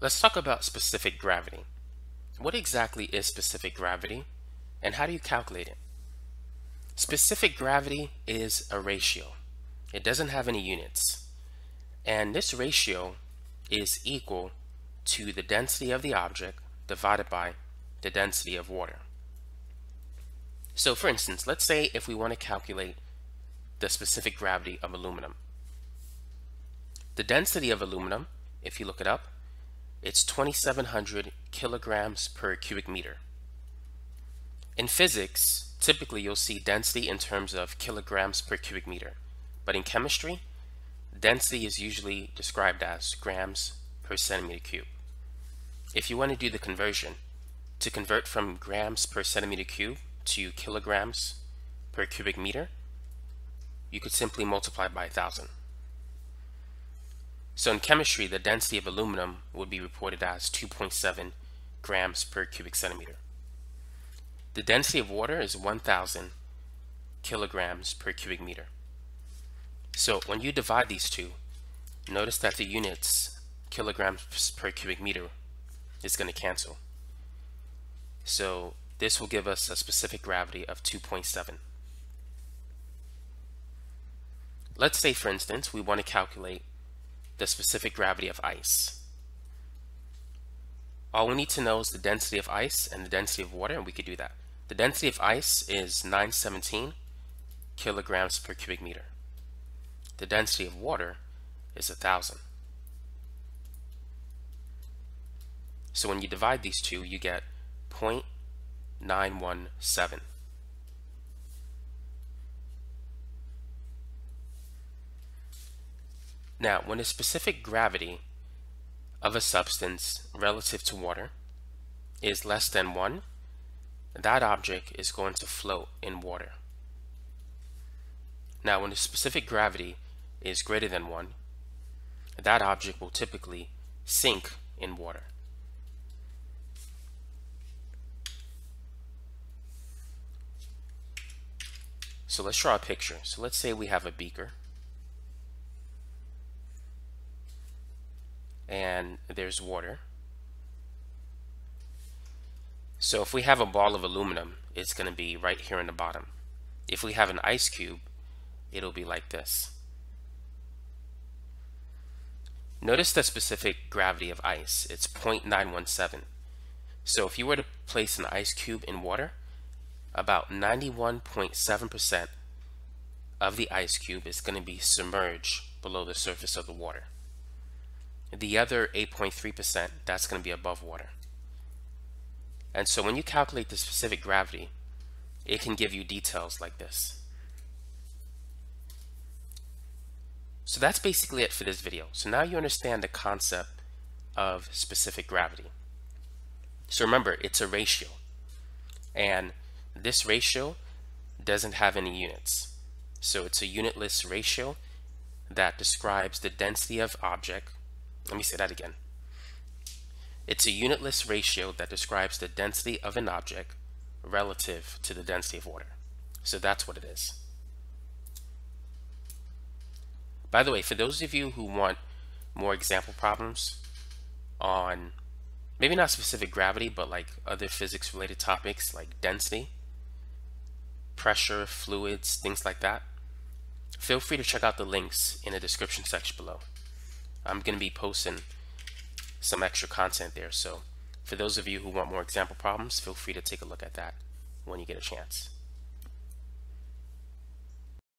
Let's talk about specific gravity. What exactly is specific gravity and how do you calculate it? Specific gravity is a ratio. It doesn't have any units. And this ratio is equal to the density of the object divided by the density of water. So for instance, let's say if we want to calculate the specific gravity of aluminum. The density of aluminum, if you look it up, it's 2700 kilograms per cubic meter. In physics, typically you'll see density in terms of kilograms per cubic meter. But in chemistry, density is usually described as grams per centimeter cube. If you want to do the conversion, to convert from grams per centimeter cube to kilograms per cubic meter, you could simply multiply by 1,000. So in chemistry, the density of aluminum would be reported as 2.7 grams per cubic centimeter. The density of water is 1,000 kilograms per cubic meter. So when you divide these two, notice that the units kilograms per cubic meter is going to cancel. So this will give us a specific gravity of 2.7. Let's say, for instance, we want to calculate the specific gravity of ice. All we need to know is the density of ice and the density of water, and we could do that. The density of ice is 917 kilograms per cubic meter. The density of water is 1,000. So when you divide these two, you get 0.917. Now, when the specific gravity of a substance relative to water is less than 1, that object is going to float in water. Now, when the specific gravity is greater than 1, that object will typically sink in water. So let's draw a picture. So let's say we have a beaker and there's water. So if we have a ball of aluminum, it's going to be right here in the bottom. If we have an ice cube, it'll be like this. Notice the specific gravity of ice. It's 0.917. So if you were to place an ice cube in water, about 91.7% of the ice cube is going to be submerged below the surface of the water. The other 8.3%, that's going to be above water. And so when you calculate the specific gravity, it can give you details like this. So that's basically it for this video. So now you understand the concept of specific gravity. So remember, it's a ratio. And this ratio doesn't have any units. So it's a unitless ratio that describes the density of object let me say that again. It's a unitless ratio that describes the density of an object relative to the density of water. So that's what it is. By the way, for those of you who want more example problems on maybe not specific gravity, but like other physics related topics like density, pressure, fluids, things like that, feel free to check out the links in the description section below. I'm going to be posting some extra content there. So for those of you who want more example problems, feel free to take a look at that when you get a chance.